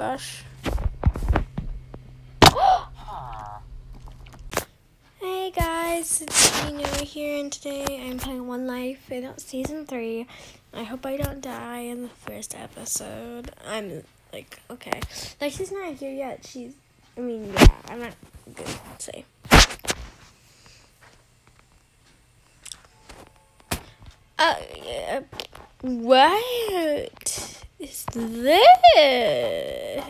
gosh. hey guys, it's Dino here, and today I'm playing One Life in Season 3. I hope I don't die in the first episode. I'm like, okay. Like, she's not here yet. She's, I mean, yeah, I'm not good to say. Uh, yeah. What is this?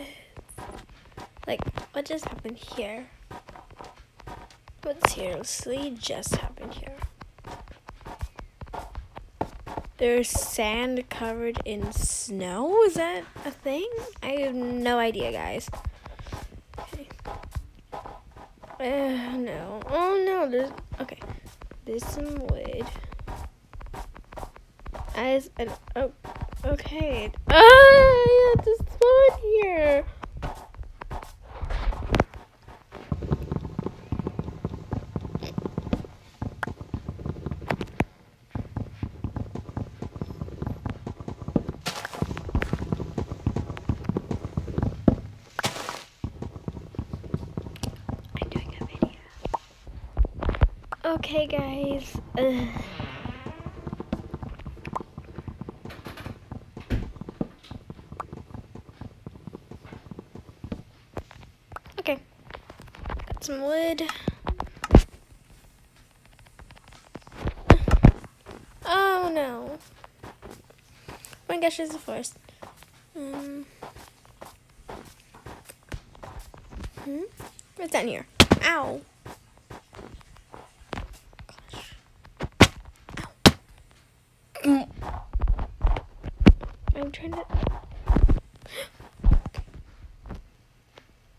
Like, what just happened here? What seriously just happened here? There's sand covered in snow? Is that a thing? I have no idea, guys. Uh, no. Oh, no. There's. Okay. There's some wood. As an. Oh. Okay. Ah! I have to spawn here. I'm doing a video. Okay, guys. Ugh. Some wood. Oh no. My gosh, there's a forest. Um. Hmm? What's down here? Ow. Gosh. Ow. I'm trying to.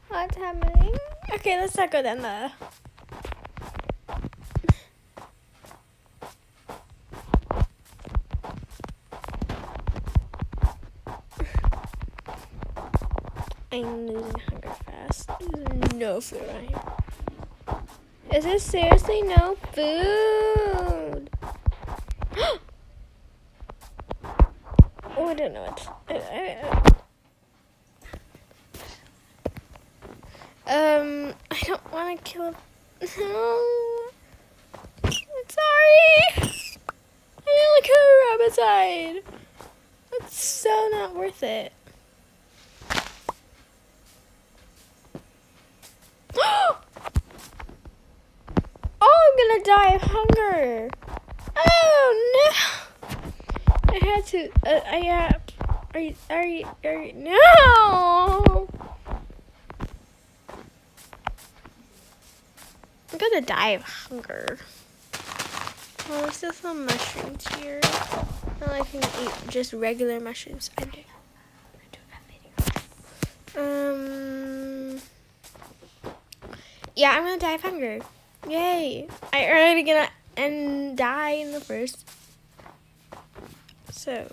What's happening? Okay, let's not go down. I'm losing hunger fast. There's no food around here. Is there seriously no food? oh, I don't know what I don't want to. I'm sorry. I don't kill a rabbicide. That's so not worth it. oh, I'm gonna die of hunger. Oh no! I had to. Uh, I have. Are you? Are you? Are you? No! Gonna die of hunger. Oh, there's still some mushrooms here. Well, I can eat just regular mushrooms. I do. Um. Yeah, I'm gonna die of hunger. Yay! I already gonna and die in the first. So,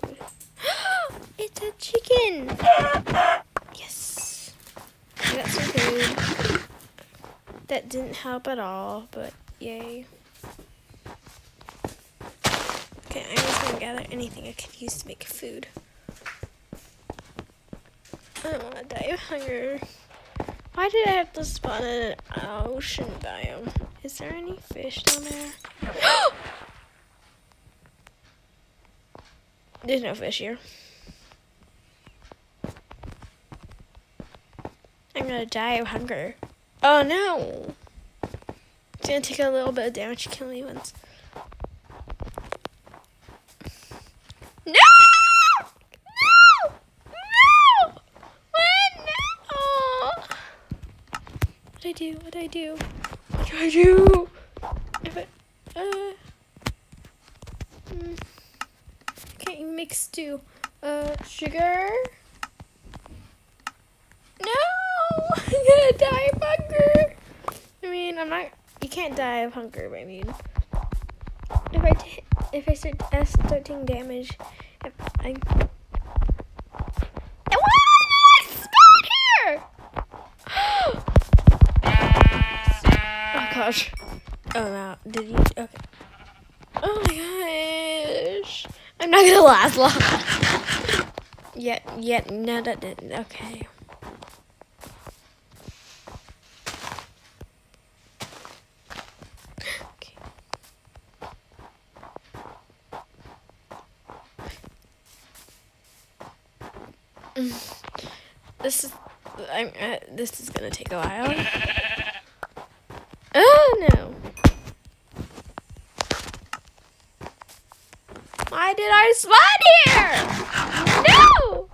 it's a chicken. Yes. I got some food. That didn't help at all, but yay. Okay, I'm just gonna gather anything I could use to make food. I don't wanna die of hunger. Why did I have to spawn in an ocean biome? Is there any fish down there? There's no fish here. I'm gonna die of hunger. Oh no! It's gonna take a little bit of damage to kill me once. No! No! No! What? No! What I do? What I do? What do I do? If I, uh, mm, can't even make stew. Uh, sugar? No! I'm gonna die of hunger. I mean, I'm not. You can't die of hunger. I mean, if I t- if I start start taking damage, if I. What? Oh gosh. Oh no. Did you? Okay. Oh my gosh. I'm not gonna last long. Yet, yet, no, that didn't. Okay. This is I'm, uh, this is gonna take a while. Oh no! Why did I spawn here? No!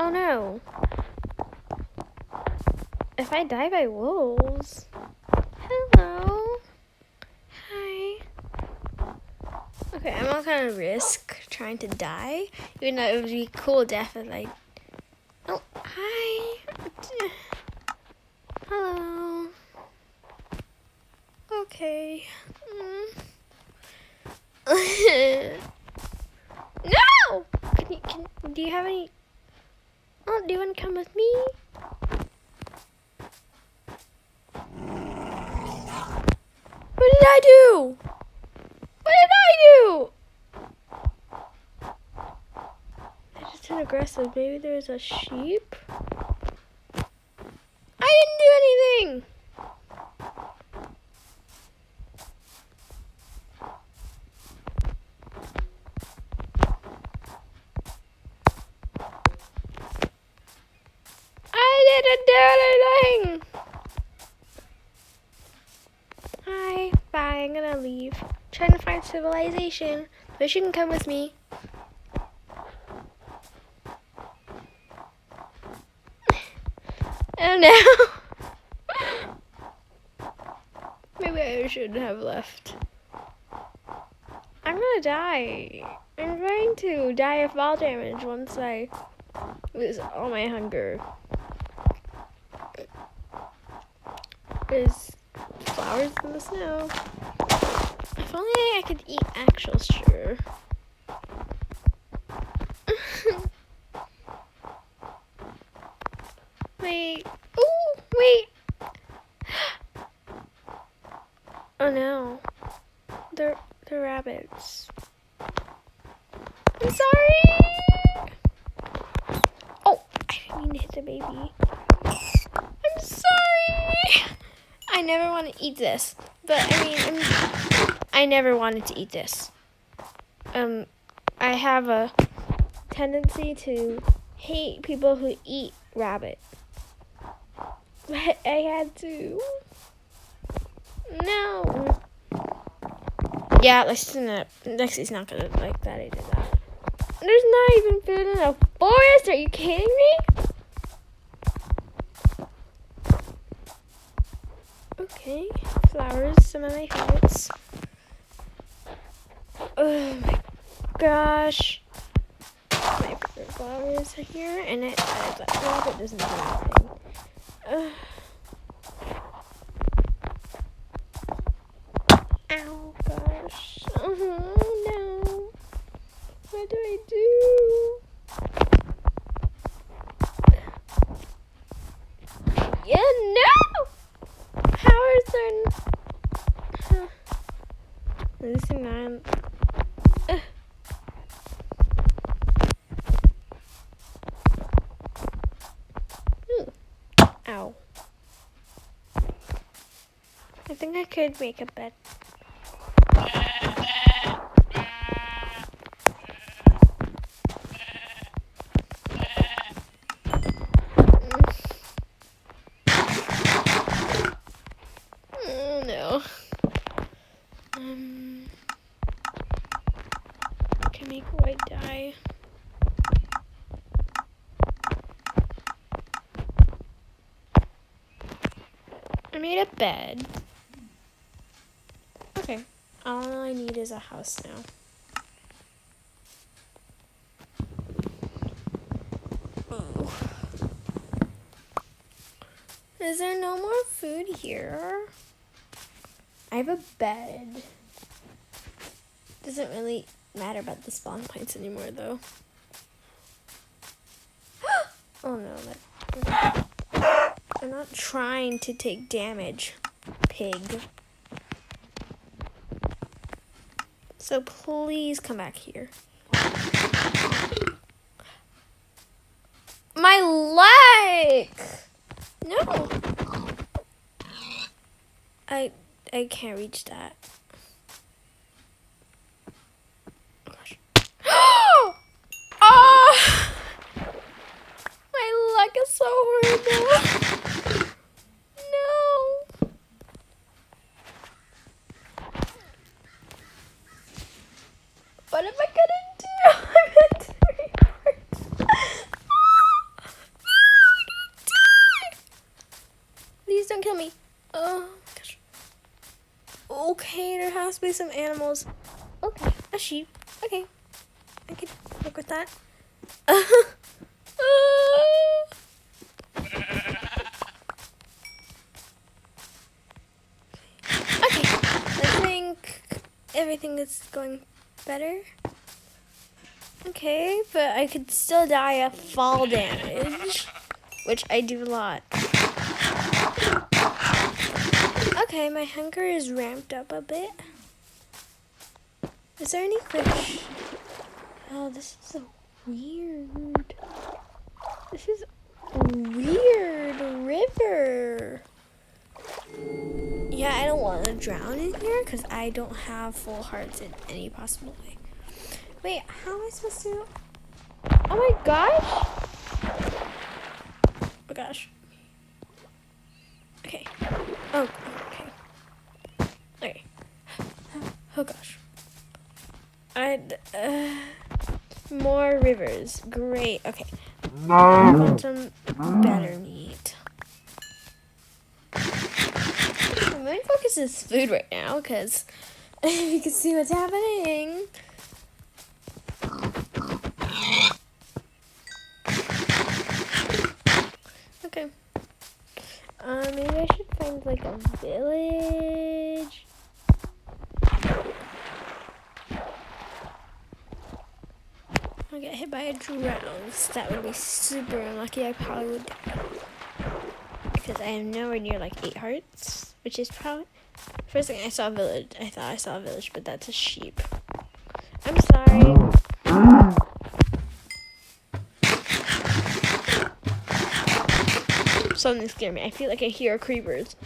Oh no. If I die by wolves. Hello. Hi. Okay, I'm not gonna risk trying to die. Even though it would be cool death if like Oh hi. Hello. Okay. Mm. no! Can you, can, do you have any Oh, do you want to come with me? What did I do? What did I do? I just turned aggressive. Maybe there's a sheep? I didn't do anything! I didn't do anything! Hi, bye, I'm gonna leave. trying to find civilization. Wish you can come with me. Oh no! Maybe I should have left. I'm gonna die. I'm going to die of fall damage once I lose all my hunger. There's flowers in the snow. If only I could eat actual sugar. Wait. Ooh, wait. oh no. They're, they're rabbits. I'm sorry. Oh, I didn't mean to hit the baby. I'm sorry. I never want to eat this. But I mean, I'm, I never wanted to eat this. Um, I have a tendency to hate people who eat rabbit. But I had to. No. Yeah, Lexi's not, Lexi's not gonna like that I did that. There's not even food in the forest. Are you kidding me? Okay, flowers, some of my favorites. Oh my gosh. My favorite flowers are here, and it, rabbit doesn't do anything. Ugh. could make a bed. Oh no. Um, can make white. I made a bed. Okay, all I need is a house now. Oh. Is there no more food here? I have a bed. Doesn't really matter about the spawn points anymore, though. oh no, that. I'm not trying to take damage, pig. So please come back here. My leg! No. I I can't reach that. Oh! My leg is so horrible. no. What am I gonna do? I'm at three hearts. Please don't kill me. Oh gosh. Some animals. Okay, a sheep. Okay, I can work with that. okay, I think everything is going better. Okay, but I could still die of fall damage, which I do a lot. Okay, my hunger is ramped up a bit. Is there any fish? Oh, this is so weird. This is a weird river. Yeah, I don't want to drown in here because I don't have full hearts in any possible way. Wait, how am I supposed to? Oh my gosh! Oh gosh. Okay. Oh, okay. Okay. Oh gosh. Uh, more rivers. Great. Okay. I want some better meat. My main focus is food right now because you can see what's happening. Okay. Uh, maybe I should find like a village. I get by a drones. That would be super unlucky. I probably would die. Because I am nowhere near like eight hearts, which is probably first thing I saw a village. I thought I saw a village, but that's a sheep. I'm sorry. Something scared me. I feel like I hear creepers.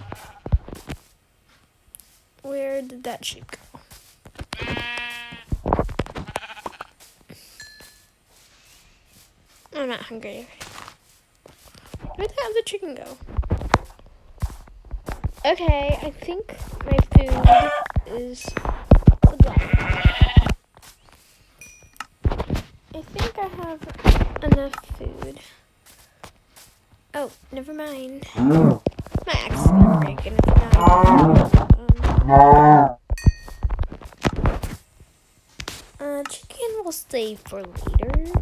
Where did that sheep go? I'm not hungry. Where the the chicken go? Okay, I think my food is supplied. I think I have enough food. Oh, never mind. My axe is gonna break and it's not. Um, uh, chicken will stay for later.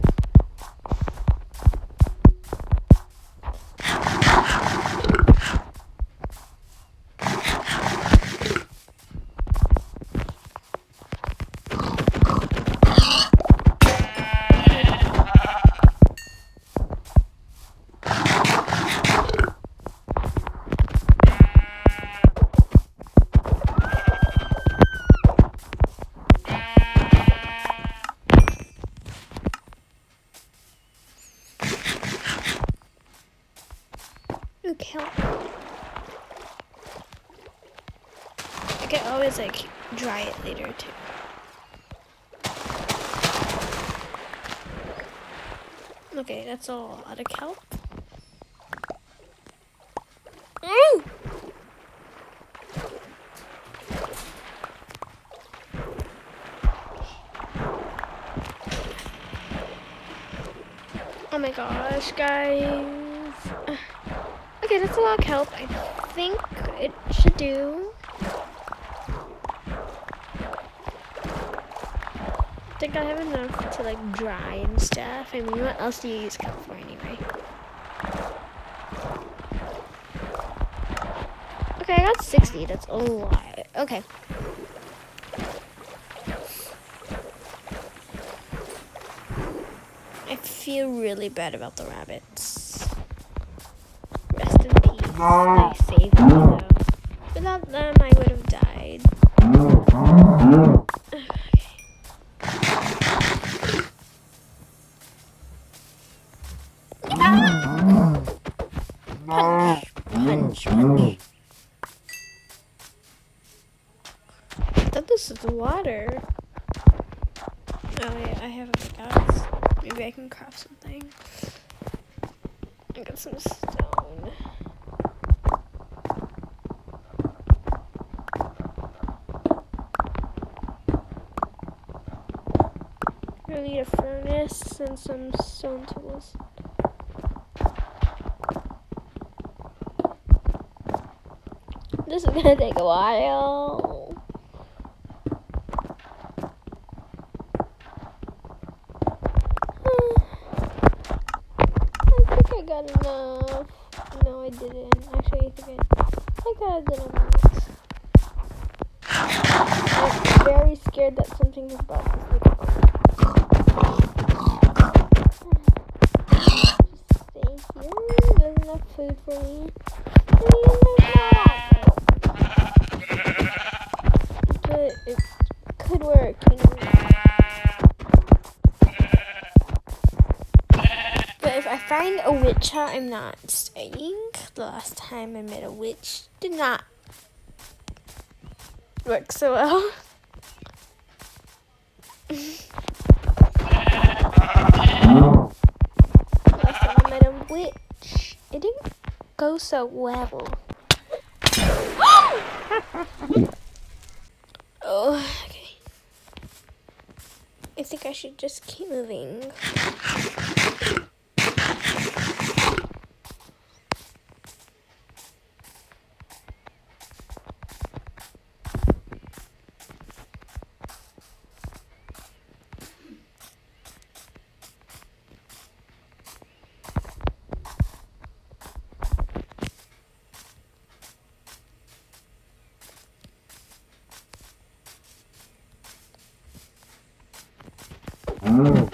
Okay, that's a lot of kelp. Oh my gosh, guys. Okay, that's a lot of kelp. I think it should do. I think I have enough to like dry and stuff. I mean, what else do you use kelp for anyway? Okay, I got 60. That's a lot. Okay. I feel really bad about the rabbits. Rest in peace. They saved me though. Without them, I would have died. I can craft something. I got some stone. I need a furnace and some stone tools. This is gonna take a while. I enough. No, I didn't. Actually, I think I, I a good find a witch hut, I'm not staying. The last time I met a witch did not work so well. last time I met a witch, it didn't go so well. oh, okay. I think I should just keep moving. Oh.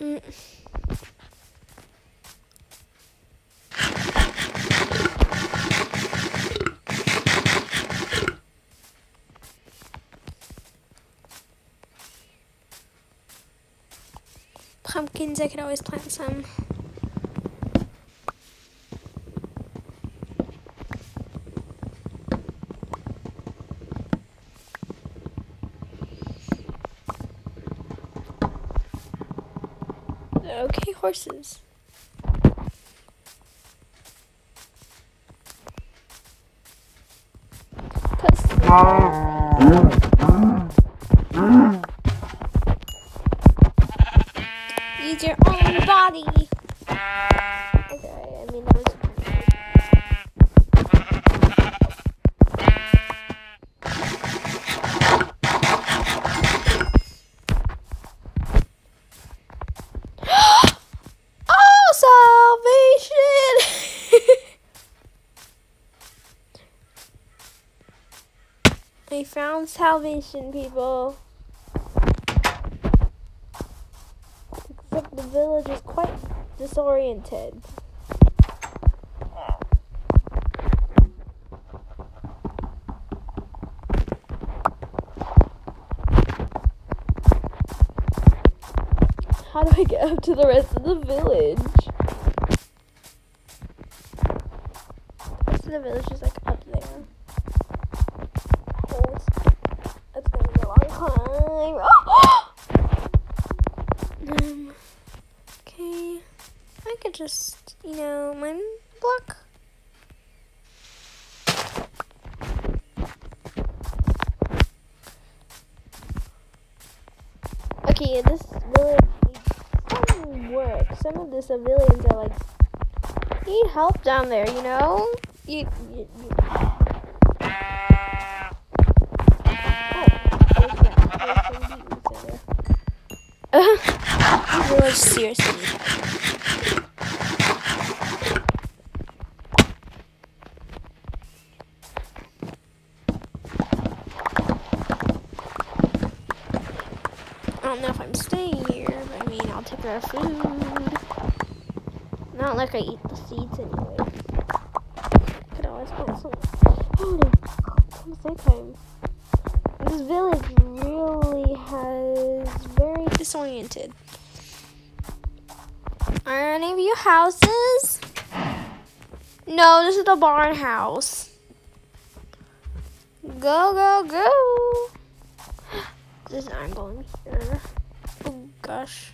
mm. Pumpkins, I could always plant some. Okay, horses. Put body. Okay, I mean that was Oh! I found salvation, people. Except the village is quite disoriented. How do I get up to the rest of the village? The rest of the village some work. Some of the civilians are like need help down there, you know? You, you, you. Oh, there's that. There's some bees in there. This village seriously needs help. I don't know if I'm staying here, but I mean, I'll take food. Not like I eat the seeds anyway. Could always some. Oh no! It's nighttime. This village really has very disoriented. Are any of you houses? No, this is the barn house. Go, go, go. This I'm going here. Oh gosh.